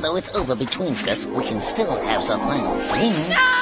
Though it's over between us, we can still have the final. Hmm. No!